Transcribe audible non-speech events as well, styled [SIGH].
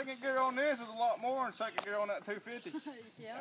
second gear on this is a lot more than second gear on that 250. [LAUGHS] yeah.